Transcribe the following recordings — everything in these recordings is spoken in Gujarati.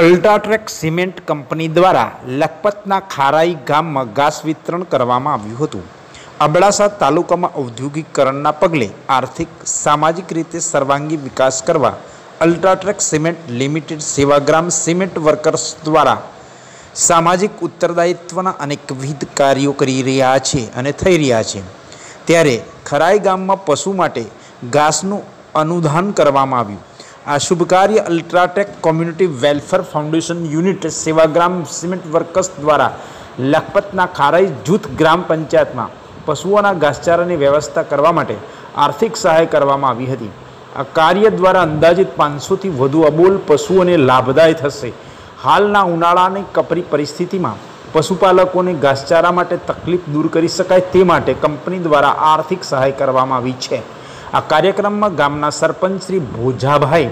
અલ્ટ્રાટ્રેક સિમેન્ટ કંપની દ્વારા લખપતના ખારાઈ ગામમાં ઘાસ વિતરણ કરવામાં આવ્યું હતું. અબડાસા તાલુકામાં ઔદ્યોગિકરણના પગલે આર્થિક, સામાજિક રીતે સર્વાંગી વિકાસ કરવા UltraTech cement limited Sevagram cement workers દ્વારા સામાજિક ઉત્તરદાયિત્વના અનેકવિધ કાર્યો કરી રહ્યા છે અને થઈ રહ્યા છે. ત્યારે ખરાઈ ગામમાં પશુ માટે ઘાસનું અનુદાન કરવામાં આવ્યું. આ શુભ કાર્ય UltraTech community welfare foundation unit Sevagram cement workers દ્વારા લખપતના ખારાઈ જૂથ ગ્રામ પંચાયતમાં પશુઓના ઘાસચારાની વ્યવસ્થા કરવા માટે આર્થિક સહાય કરવામાં આવી હતી. આ કાર્ય દ્વારા અંદાજિત પાંચસોથી વધુ અબોલ પશુઓને લાભદાય થશે. હાલના ઉનાળાની કપરી પરિસ્થિતિમાં પશુપાલકોને ઘાસચારા માટે તકલીફ દૂર કરી શકાય તે માટે કંપની દ્વારા આર્થિક સહાય કરવામાં આવી છે. આ કાર્યક્રમમાં ગામના સરપંચ શ્રી ભોજાભાઈ,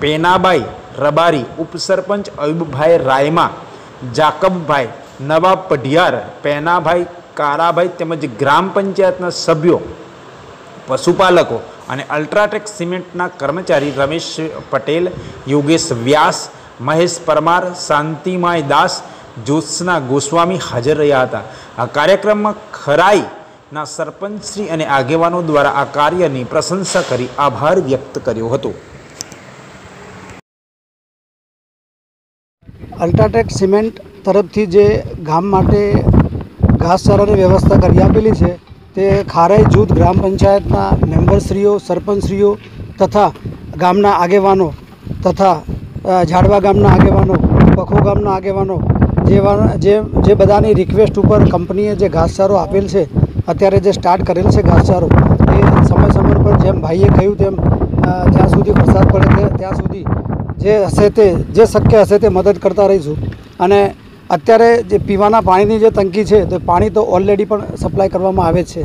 પેનાબાઈ, રબારી, ઉપસરપંચ અયુબભાઈ રાયમા, જાકબભાઈ, નવાબ પઢિયાર, પેનાભાઈ કારાભાઈ તેમજ ગ્રામ પંચાયતના સભ્યો, પશુપાલકો અને અલ્ટ્રાટેક સિમેન્ટના કર્મચારી રમેશ પટેલ, યોગેશ વ્યાસ, મહેશ પરમાર શાંતિમાય દાસ, જ્યોત્સના ગોસ્વામી હાજર રહ્યા હતા. આ કાર્યક્રમમાં ખરાઈના સરપંચશ્રી અને આગેવાનો દ્વારા આ કાર્યની પ્રશંસા કરી આભાર વ્યક્ત કર્યો હતો. અલ્ટ્રાટેક સિમેન્ટ તરફથી જે ગામ માટે ઘાસચારાની વ્યવસ્થા કરી આપેલી છે, તે ખારાઈ જૂથ ગ્રામ પંચાયતના મેમ્બરશ્રીઓ, સરપંચશ્રીઓ તથા ગામના આગેવાનો તથા ઝાડવા ગામના આગેવાનો પખો ગામના આગેવાનો જેવા, જે જે બધાની રિક્વેસ્ટ ઉપર કંપનીએ જે ઘાસચારો આપેલ છે અત્યારે જે સ્ટાર્ટ કરેલ છે ઘાસચારો, એ સમય સમય પર જેમ ભાઈએ કહ્યું તેમ જ્યાં સુધી વરસાદ પડે છે, ત્યાં સુધી જે હશે તે, જે શક્ય હશે તે મદદ કરતા રહીશું. અને અત્યારે જે પીવાના પાણીની જે તંકી છે, તે પાણી તો ઓલરેડી પણ સપ્લાય કરવામાં આવે છે.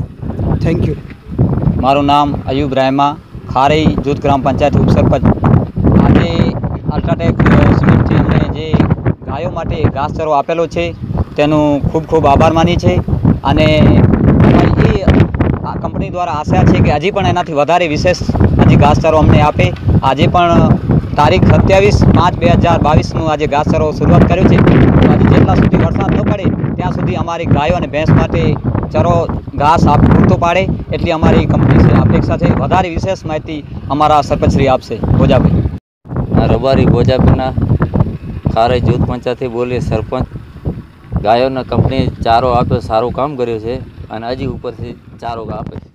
થેન્ક યુ મારું નામ અયુબ રાયમા ખારી જૂથ ગ્રામ પંચાયત ઉપસરપંચ આજે અલ્ટ્રાટેક સિમેન્ટથી અમને જે ગાયો માટે ઘાસચારો આપેલો છે, તેનું ખૂબ ખૂબ આભાર માની છે અને દ્વારા આશા છે કે હજી પણ એનાથી વધારે વિશેષ હજી ઘાસચારો અમને આપે. આજે પણ તારીખ સત્યાવીસ પાંચ બે હજાર બાવીસનું આજે ઘાસચારો શરૂઆત કર્યો છે. આજે જેટલા સુધી વરસાદ ન પડે, ત્યાં સુધી અમારી ગાયો અને ભેંસ માટે ચરો, ઘાસ આપ પૂરતો પાડે એટલી અમારી કંપની અપેક્ષા છે વધારે વિશેષ માહિતી અમારા સરપંચશ્રી આપશે. ભોજાભાઈ. રબારી ભોજાપીના ખારે જૂથ પંચાયતથી બોલીએ સરપંચ, ગાયોના કંપની ચારો આપ્યો સારું કામ કર્યું છે અને હજી ઉપરથી ચારો આપે છે.